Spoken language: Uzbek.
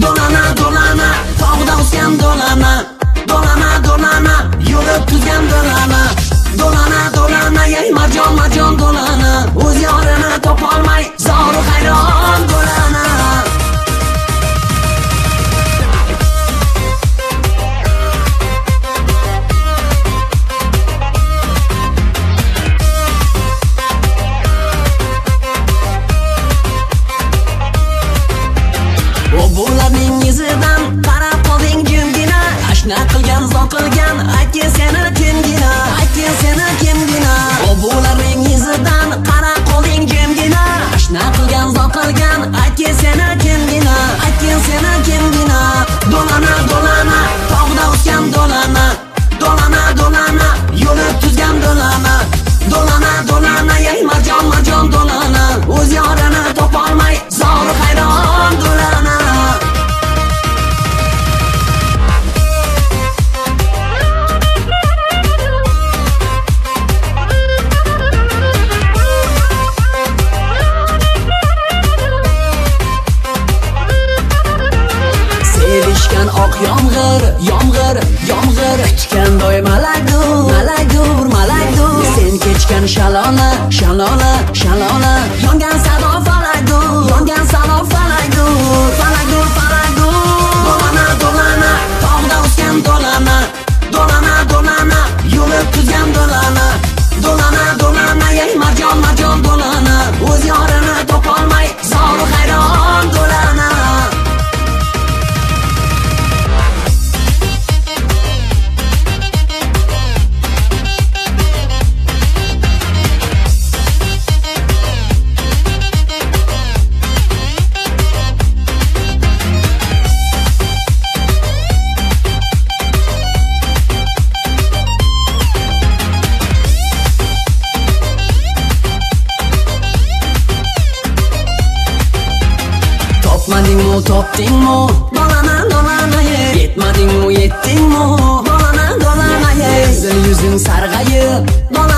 Dolana dolana tog'da o'sgan dolana. Dolana dolana yo'lib tuzgan Dolana. Qilgan zot qilgan aytgin seni kimgina? Aytgin seni kimgina? Bularning izidan qarab qolding jimgina Ashna qilgan zot qilgan aytgin seni yomg'ir, yomg'ir, yomg'ir. Kutgan doy malagur, malagur, malagur Sen kechgan shalona shalona shalona. Topladın mı toptin mu? Dolana dolana ye Yetmedin mu yettin mu? Dolana dolana ye Yüzün yüzün sargayıp Dolana